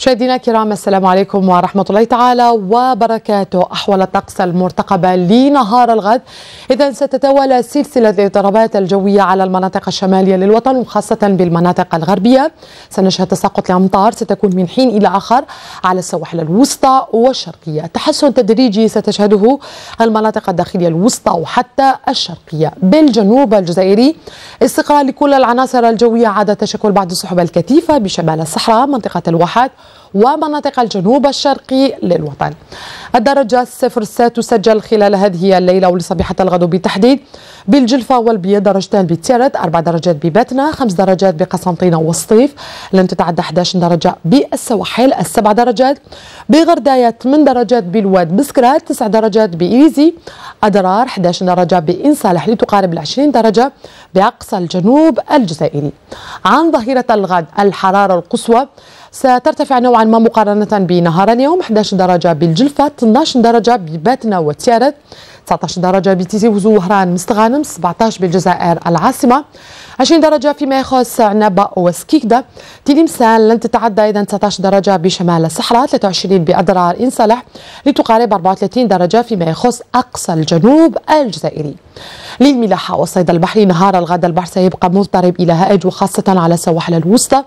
مشاهدينا الكرام السلام عليكم ورحمة الله تعالى وبركاته. أحوال الطقس المرتقبة لنهار الغد. إذا ستتوالى سلسلة الاضطرابات الجوية على المناطق الشمالية للوطن وخاصة بالمناطق الغربية. سنشهد تساقط الأمطار ستكون من حين إلى آخر على السواحل الوسطى والشرقية. تحسن تدريجي ستشهده المناطق الداخلية الوسطى وحتى الشرقية. بالجنوب الجزائري استقرار لكل العناصر الجوية عدا تشكل بعض السحب الكثيفة بشمال الصحراء منطقة الواحات ومناطق الجنوب الشرقي للوطن. الدرجة الصفر ستسجل خلال هذه الليلة ولصبيحة الغد بالتحديد بالجلفة والبية درجتان بتيرت أربع درجات بباتنا خمس درجات بقسنطينة والصيف لن تتعدى 11 درجة بالسواحل السبع درجات بغرداية 8 درجات بالواد بسكرات 9 درجات بإيزي أدرار 11 درجة بإن صالح لتقارب ال 20 درجة بأقصى الجنوب الجزائري. عن ظهيرة الغد الحرارة القصوى سترتفع نوعا ما مقارنة بنهار اليوم 11 درجة بالجلفة 12 درجة بباتنا وتيارت 19 درجة بتيزي وزهران مستغانم 17 بالجزائر العاصمة. 20 درجة فيما يخص عنابة وسكيكدا. تلمسان لن تتعدى أيضا 19 درجة بشمال الصحراء 23 بأضرار إن صالح لتقارب 34 درجة فيما يخص أقصى الجنوب الجزائري. للملاحة والصيد البحري نهار الغد البحر سيبقى مضطرب إلى هائج وخاصة على السواحل الوسطى.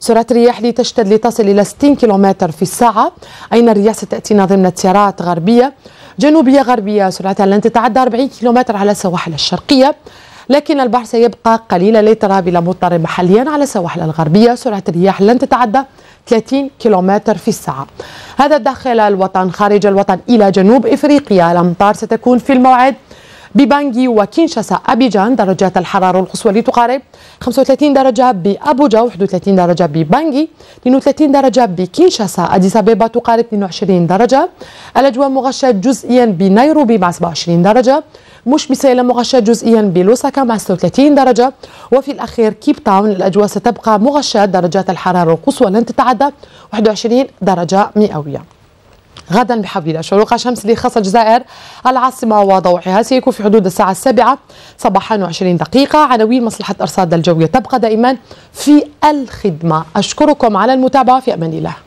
سرعة الرياح لتشتد لتصل إلى 60 كم في الساعة. أين الرياح ستأتينا ضمن تيارات غربية جنوبية غربية سرعتها لن تتعدى 40 كم على السواحل الشرقية لكن البحر سيبقى قليل الاضطراب إلى مضطرب محليا على السواحل الغربية. سرعة الرياح لن تتعدى 30 كيلومتر في الساعة. هذا داخل الوطن خارج الوطن إلى جنوب إفريقيا. الأمطار ستكون في الموعد. ببانجي وكينشاسا أبيجان درجات الحرارة القصوى لتقارب 35 درجة بأبوجا 31 درجة ببانجي 32 درجة بكينشاسا. أديس أبيبا تقارب 22 درجة. الأجواء مغشاة جزئيا بنيروبي مع 27 درجة. مشمسة إلى مغشاة جزئيا بلوساكا مع 36 درجة. وفي الأخير كيب تاون الأجواء ستبقى مغشاة درجات الحرارة القصوى لن تتعدى 21 درجة مئوية. غدا بحول الله شروق شمس لخاص الجزائر. العاصمة وضوحها سيكون في حدود الساعة السابعة صباحا وعشرين دقيقة. عناوين مصلحة أرصاد الجوية تبقى دائما في الخدمة. أشكركم على المتابعة. في أمان الله.